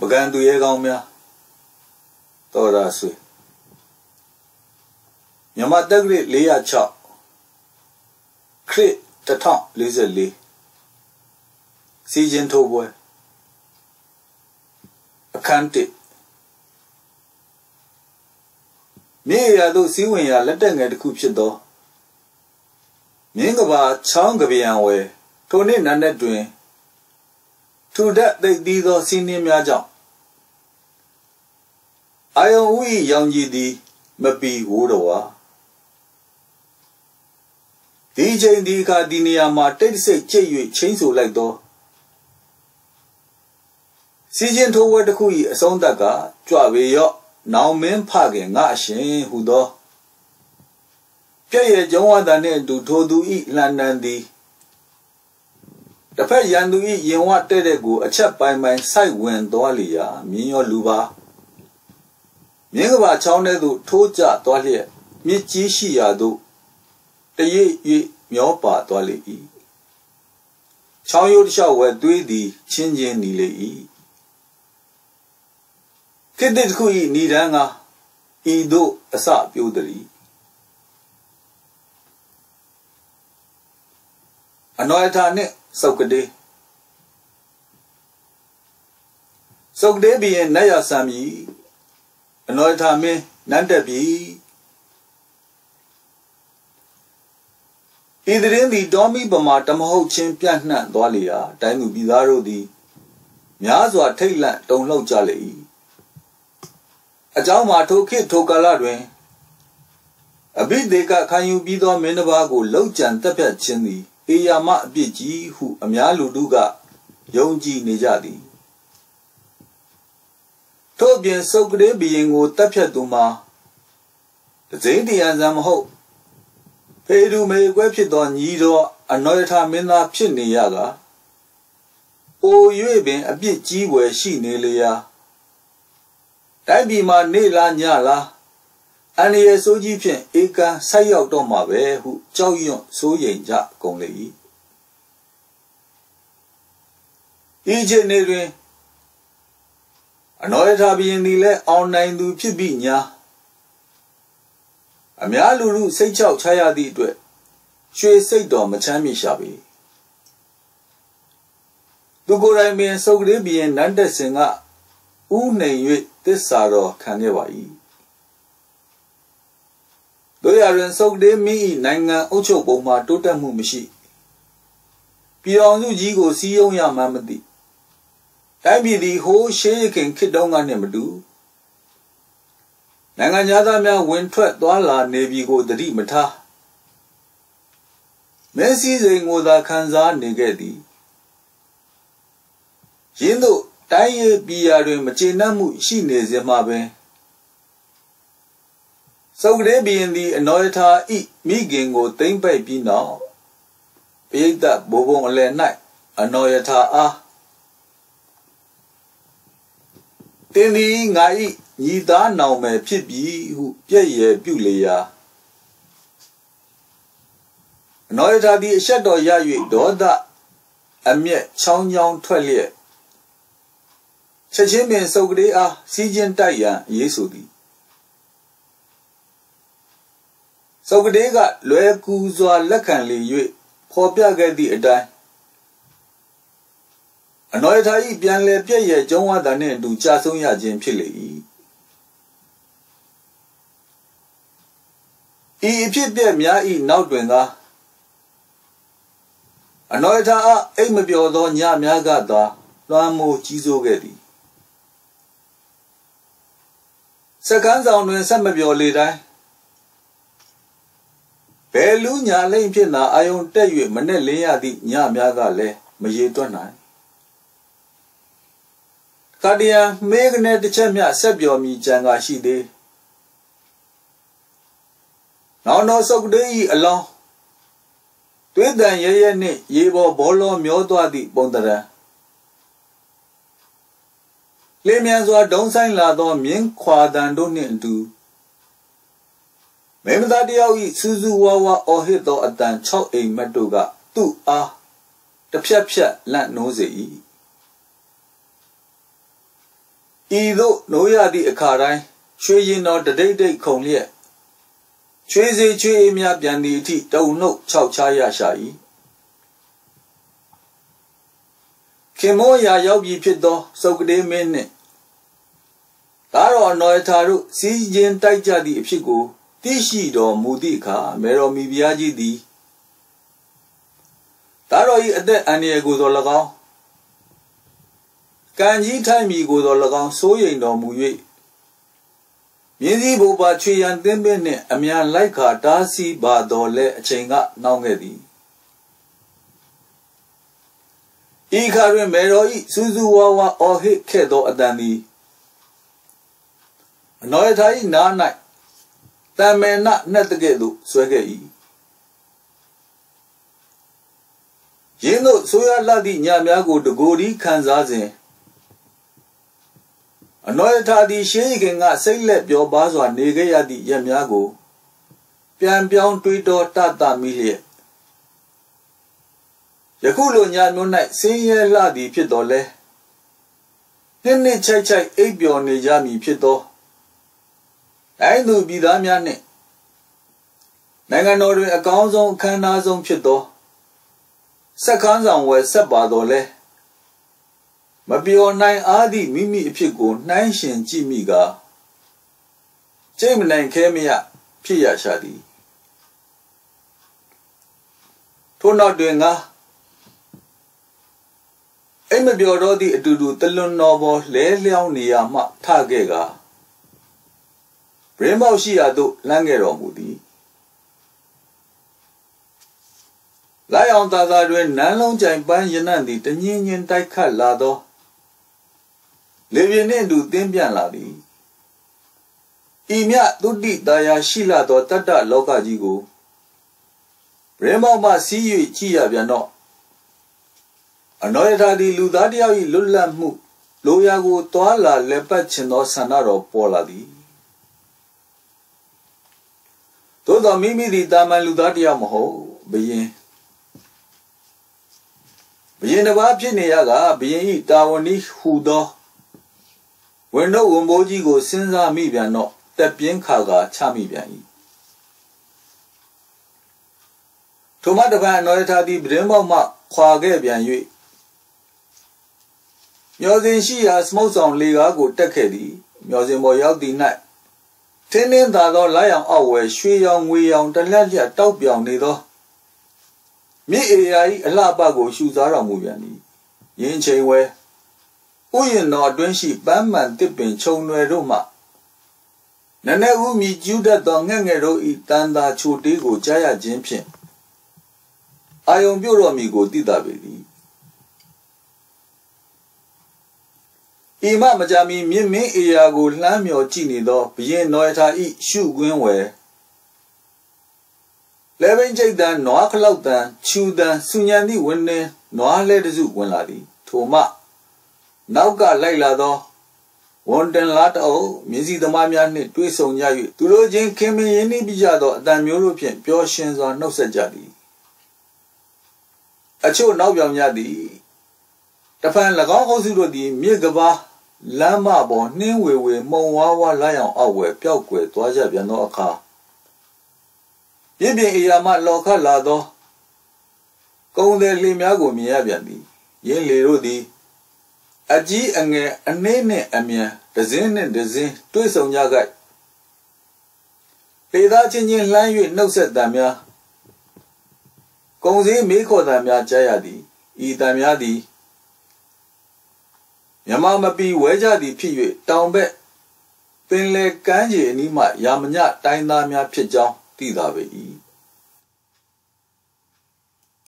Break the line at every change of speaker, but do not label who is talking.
ပကံသူရဲကောင်းများတော်ရာဆွေမြန်မာတက္ကရာ406ခရစ်1044စီဂျင်ထိုးပွဲအခန်း1မြေရသို့စီးဝင်ရာလက်တက်ငယ်တစ်ခုဖြစ်သောမြင်းကဘာချောင်းကဗျံဝဲထိုနေ့နံနက်တွင် ထူထပ်သိသီးသောစီးနှင်းများကြောင့်အာယုံဥ၏ရောင်ကြီးသည်မပီဝိုးတော်ဝါဒီချိန်ဒီအခါဒီနေရာမှာတိတ်ဆိတ်ကြိတ်၍ချင်းဆိုလိုက်သောစီချင်းထိုးဝဲတစ်ခု၏အဆုံးသတ်ကကြွပေရော့နောင်မင်းဖခင်ငါအရှင်ဟူသောပြည့်ရဲ့ကျုံဝါဒနှင့်အတူထိုသူဤလှန်နန်သည် တစ်ဖက်ရန်သူဤရင်ဝတဲ့တဲ့ကိုအချက်ပိုင်းပိုင်းစိုက်ဝင်သွားလျာမြင်းရောလူပါမြင်းကဘာချောင်းထဲသို့ထိုးကျသွားလျက်မြစ်ကြီးရှိရာသို့တရိပ်၍မျောပါသွားလေ၏ချောင်းရိုးတစ်လျှောက်ဝဲသွေးသည်ချင်းချင်းနီလေ၏ခေတ္တတစ်ခု၏ဏိဒန်းကဤသို့အစပြိုးသည်အနောယထာနှင့် စုတ်ကလေးစုတ်ကလေးဘီရဲ့နတ်ရဆံမီအနောယထာမင်းနန်းတက်ပြီဤတရင်သည်တောမိပမာတမဟုတ်ချင်းပြန့်နှံ့သွားလေရာတိုင်းသူပြည်သားတို့သည်များစွာထိတ်လန့်တုန်လှုပ်ကြလေ၏အကြောင်းမှာထိုခေတ်ထိုကာလတွင်အဘိဓေကခံယူပြီးသောမင်းတစ်ပါးကိုလှုပ်ကြံတက်ပြတ်ခြင်းသည် အေယာမအပြစ်ကြီးဟု အများလူတို့ကယုံကြည်နေကြသည်ထို့ပြင်စုတ်ကလေးဘီရင်ကိုတက်ဖြတ်သူမှာတစိမ့်တရားစံမဟုတ်ဖေဒူမေကွဲဖြစ်သောညီတော်အနောယထာမင်းသားဖြစ်နေရကအို၍ပင်အပြစ်ကြီးွယ်ရှိနေလျာတိုက်ပြည်မှာနေလားညလား အန္တရာယ်ဆိုးကြီးဖြင့်ဧကန်ဆိုက်ရောက်တော့မှာပဲဟုကြောက်ရွံ့စိုးရိမ်ကြကုန်လေ၏ဤချိန်တွင်အနောယထာဘီရင်သည်လည်းအောင်နိုင်သူဖြစ်ပြီးညာအများလူလူစိတ်ချောက်ချရသည့်အတွက်ရွှေစိတ်တော်မချမ်းမြေရှာပေသူကိုယ်တိုင်ပင်စုပ်ကလေးဘီရင်နန်းတက်စင်ကဥနှိမ်၍တစ္ဆာတော်ခံခဲ့ပါ၏ တို့ရရင်စုပ်ကလေးမိ၏နိုင်ငံအုပ်ချုပ်ပုံမှာတိုးတက်မှုမရှိပြည်တော်စုကြီးကိုစီးယုံရမှမသိတိုင်းပြည်သည်ဟိုးရှေးခင်ခေတ်တုန်းကနှင့်မတူနိုင်ငံသားများဝင်ထွက်သွားလာနေပြီကိုတတိမထားမဲစည်းစိန်ကိုသာခံစားနေခဲ့သည်ရင်းတို့တိုင်းရပြည်ရာတွင်မကျေနပ်မှုရှိနေစေမှာပင် စုပ်ရဲဘီရင်သည်အနောယထာဤမိခင်ကိုတိမ့်ပိုက်ပြီးနောက်ပိဋကဘိုးဘုံအလယ်၌အနောယထာအားတင်းသည်ငါဤညီသားနောင်မယ်ဖြစ်ပြီဟုပြည့်ရပြုလေရာအနောယထာသည်အဆက်တော်ရ၍ဒေါသအမျက်ချောင်းချောင်းထွက်လျက်ချက်ချင်းပင်စုပ်ကလေးအားစီးချင်းတိုက်ရန်ရေးဆိုသည် စုပ်ကလေးကလွယ်ကူစွာလက်ခံလေ၍ဖော်ပြခဲ့သည့်အတိုင်းအနောယထာဤပြန်လဲပြည့်ရဲ့ကျုံးဝါတာနှင့်အတူကြာဆုံးရခြင်းဖြစ်လေ၏ဤအဖြစ်ပြက်များဤနောက်တွင်ကအနောယထာအားအိမ်မပြောသောညများကသာလွှမ်းမိုးကြီးစိုးခဲ့သည်စကန်းဆောင်တွင်ဆက်မပြောလေတိုင်း ဘယ်လူညာလိမ့်ဖြစ်နာအာယုံတက်၍မနဲ့လင်းရသည့်ညများကလည်းမရေတွက်နိုင်ကတည်းကမေဃနဲ့တစ်ချက်မျှဆက်ပြောမိကြံကရှိသေးနောက်တော့စုတ်တေးဤအလောင်းသွေးတန်ရဲရဲနှင့်ရေပေါ်ဘောလုံးမျောသွားသည့်ပုံတရံလင်းမြန်စွာဒုံဆိုင်လာသောမြင်းခွာတန်တို့နှင့်အတူ မေမသားတယောက်ဤစူးစူးဝါးဝါအော်ဟစ်သောအတန်၆အိမ်မက်တို့ကသူ့အားတစ်ဖြက်ဖြက်လန့်နိုးစေ၏ဤသို့နိုးရသည့်အခါတိုင်းရွှေရင်တော်တဒိတ်ဒိတ်ခုံလျက်ချွေးစေချွေးအေးများပြန်သည့်အထိတုံနှုတ်ခြောက်ချရရှာ၏ခင်မောရာရောက်ပြီဖြစ်သောစုပ်ကလေးမင်းနှင့်ဒါတော်နော်ထာတို့စီးရင်တိုက်ကြသည့်အဖြစ်ကို သိရှိတော်မူသည့်အခါမေတော်မီပြားကြီးသည်ဒါတော်၏အသက်အန္တရာယ်ကိုသော၎င်းကံကြီးထိုက်မီကိုသော၎င်းစိုးရိမ်တော်မူ၍မြင်းစည်းဘုပါချွေရန်သင်းပင်နှင့်အမြန်လိုက်ခါတားဆီးပါတော်လဲအချိန်ကနှောင်းခဲ့သည်ဤခါတွင်မေတော်ဤစူးစူးဝါဝါအော်ဟစ်ခဲ့သောအတန်သည်အနောယထာဤနား၌ တမေနနှက်တကဲ့သို့ဆွဲခဲ့၏ရင်းတို့ဆိုရလာသည့်ညများကိုတကိုယ်ဒီခံစားစဉ်အနောယထာသည်ရှေးခင်ကစိတ်လက်ပြောပါစွာနေခဲ့ရသည့်ရက်များကို ပြန်ပြောင်းတွေးတောတတမိလျက်ယခုလိုညမျိုး၌ဆင်းရဲလှသည်ဖြစ်တော်လဲနှစ်နှစ်ချိုက်ချိုက်အိပ်ပျော်နေကြမည်ဖြစ်သော တိုင်းသူပြည်သားများနှင့်နိုင်ငံတော်တွင်အကောင်းဆုံးအခမ်းအနားဆုံးဖြစ်သောစက္ကန်းဆောင်ဝယ်ဆက်ပါတော်လဲမပြောနိုင်အားသည့်မိမိအဖြစ်ကိုနှိုင်းရှင်ကြည့်မိကကျိတ်မနိုင်ခဲမရဖြစ်ရရှာသည်ထို့နောက်တွင်ငါအိမ်မပြောတော့သည့်အတူတူတလွန်တော်ပေါ်လဲလျောင်းနေရမှထခဲ့က ဗရင်ပေါရှိရာသို့လမ်းခဲ့တော်မူသည်လိုက်အောင်သာသာတွင်နန်းလုံးကြိုင်ပန်းရနံ့သည်တညင်းညင်းတိုက်ခတ်လာသောလေပြင်းနှင့်တူတင်းပြန့်လာသည်ဤမြသုတိတာယာရှိလာသောတတ္တလောကကြီးကိုရေမောက်မှစီး၍ကြည့်ရပြန်တော့အနောယထာသည်လူသားတယောက်၏လွတ်လပ်မှုလိုရာကိုတွာလာလက်ပတ်ခြင်းသောဆန္ဒတော်ပေါ်လာသည် သို့သောမိမိသည်တာမန်လူသားတယောက်မဟုတ်ဘယင်ဘယင်တစ်ပါးဖြစ်နေရကဘယင်ဤတာဝန်ဤဟူသောဝင်တို့ဝန်ဘိုးကြီးကိုစဉ်းစားမိပြန်တော့တက်ပြင်းခါကချမိပြန်၏ထိုမှတပံအနောယထာသည်ပရင်ပေါက်မှခွာခဲ့ပြန်၍မျောစဉ်ရှိရာစမုတ်ဆောင်လေကားကိုတက်ခဲ့သည်မျောစဉ်ပေါ်ရောက်သည်၌ ထင်းထင်းသာသောလိုက်အောင်အောက်ဝဲရွှေရောင်ငွေရောင်တလက်လျက်တောက်ပြောင်နေသောမြစ်အေယာ၏အလှပကိုရှူစားတော်မူပြန်သည်ယင်းချိန်ဝဲဥယျာဉ်တော်အတွင်းရှိပန်းမှန်တစ်ပင်ခြုံရွယ်တို့မှနနဦးမြည်ကျူးတတ်သောငှက်ငယ်တို့၏တန်တာချိုတေးကိုကြားရခြင်းဖြင့်အာယုံပြုတ်တော်မူကိုသိတာပေသည် ဤမမကြမီမြင့်မင်းအေယာကိုလှမ်းမြော်ကြည့်နေသောဘရင်နောယထာဤရှုကွင်းဝယ်လဲဘင်းကျိတ်တန်နွားခလောက်တန်ချူတန်ဆူညံသည့်ဝင်းနှင်းနွားလဲတစုဝင်လာသည်ထိုမှနောက်ကလိုက်လာသောဝန်တန်လာတအုပ်မြင်းစီသမားများနှင့်တွေ့ဆုံကြ၍သူတို့ချင်းခင်မင်းရင်းနှီးပြကြသောအတန်မျိုးတို့ဖြင့်ပျော်ရွှင်စွာနှုတ်ဆက်ကြသည်အချို့နောက်ပြောင်ကြသည်တဖန်၎င်းအုပ်စုတို့သည် မြေကဘာ လမ်းမပေါ်နှင်းဝေဝေမှုံဝါးဝါလိုက်အောင်အောက်ဝယ်ပျောက်ကွယ်သွားကြပြန်သောအခါပြင်းပြင်းအရာမှလော်ခတ်လာသောကုံတယ်လှများကိုမြင်ရပြန်သည်ယင်းလေတို့သည်အကြီးအငယ်အနှင်းနှင့်အမြန်ဒဇင်းနှင့်ဒဇင်းတွေ့ဆုံကြကြပေသားချင်းချင်းလှမ်း၍နှုတ်ဆက်တံများကုံစည်းမေးခေါ်တံများကြားရသည်ဤတံများသည် မြမမပီဝဲကြသည်ဖြစ်၍တောင်ဘက်ပင်လေကမ်းခြေအနီးမှရာမညတိုင်းသားများဖြစ်ကြောင်းသိသာပေ၏